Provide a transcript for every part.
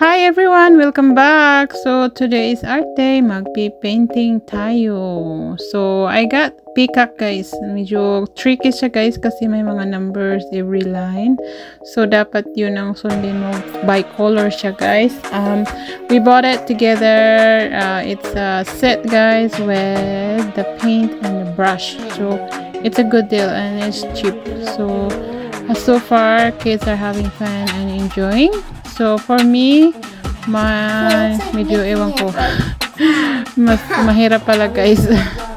Hi everyone! Welcome back! So, today is art day. Magpi-painting tayo. So, I got peacock guys. Medyo tricky siya guys kasi may mga numbers every line. So, dapat yun ang sundin mo by color siya guys. Um, we bought it together. Uh, it's a set guys with the paint and the brush. So, it's a good deal and it's cheap. So, uh, so far, kids are having fun and enjoying. So, for me, ma medyo ewan ko. Mas mahirap pala guys.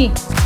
week.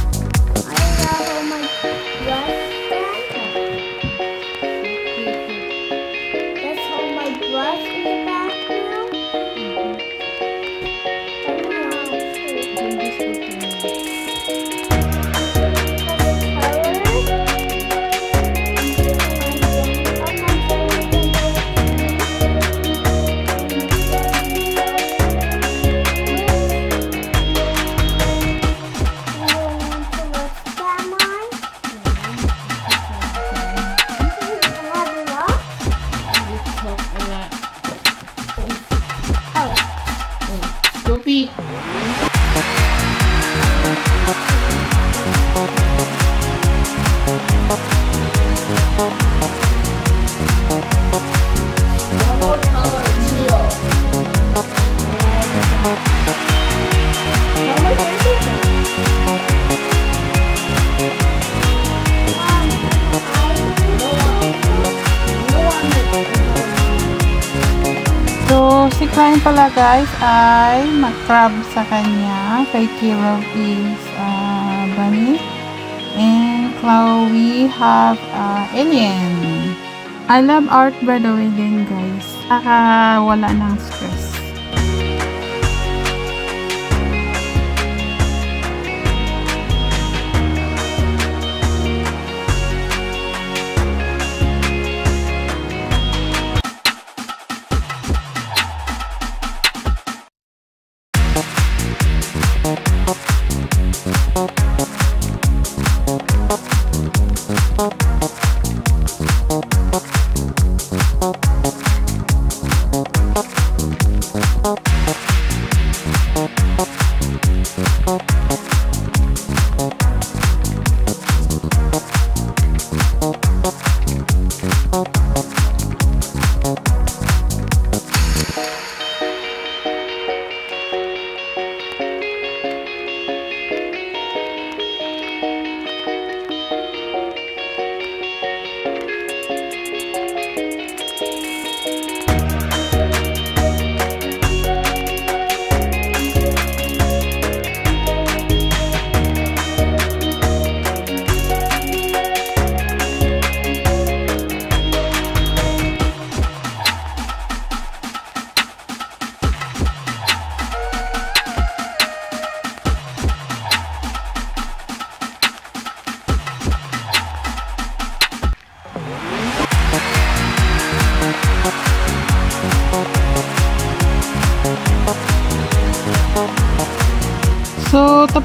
Whoopie. So, Klein pala guys ay mag-crab sa kanya. Kay Kiro is uh, bunny. And Chloe have uh, alien. I love art by the way din guys. Saka wala ng stress.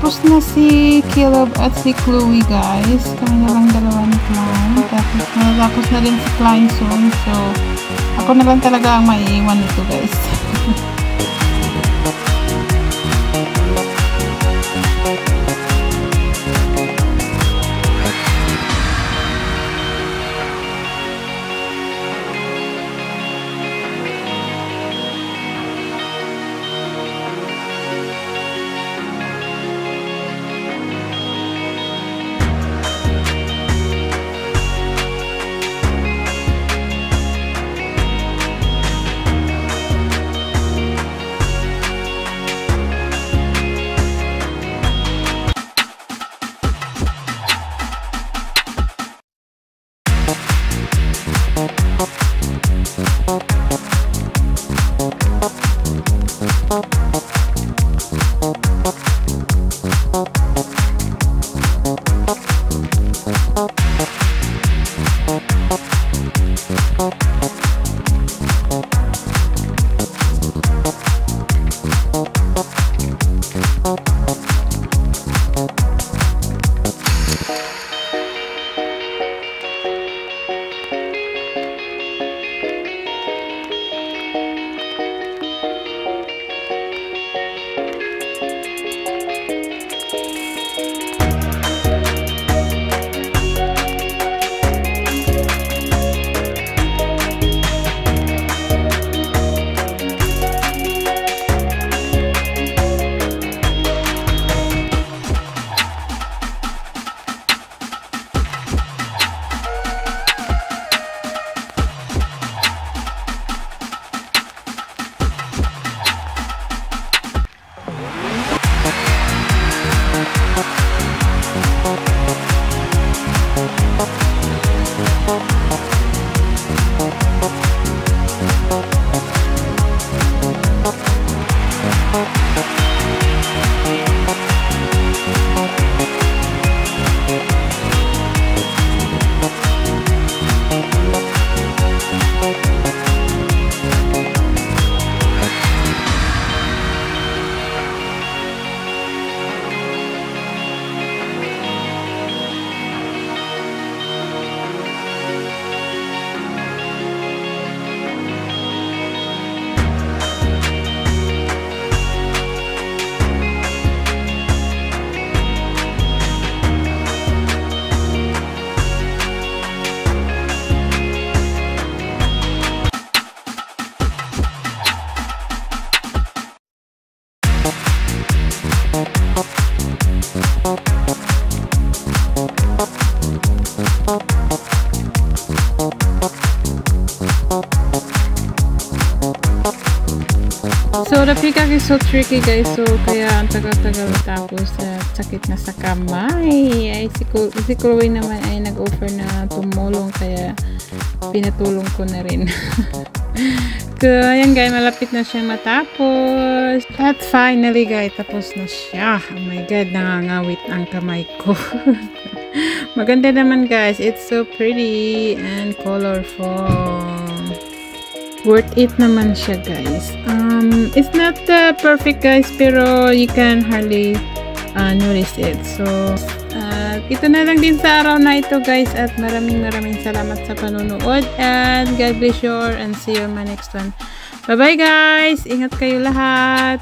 Tapos na si Caleb at si Chloe, guys. Kami na lang dalawa ni Klein. Tapos, tapos na din si Klein soon. So, ako na lang talaga ang maiiwan nito, guys. the peacock is so tricky guys. So, kaya ang tagal-tagal tapos uh, sakit na sa kamay. Ay, si, si Chloe naman ay nag-offer na tumulong kaya pinatulong ko na rin. so, ayan guys, malapit na siyang matapos. At finally guys, tapos na siya. Oh my god, nangangawit ang kamay ko. Maganda naman guys. It's so pretty and colorful worth it naman siya guys. Um it's not uh, perfect guys pero you can hardly uh, notice it. So uh, ito na lang din sa araw na ito guys at maraming maraming salamat sa panonood and God bless you and see you in my next one. Bye bye guys! Ingat kayo lahat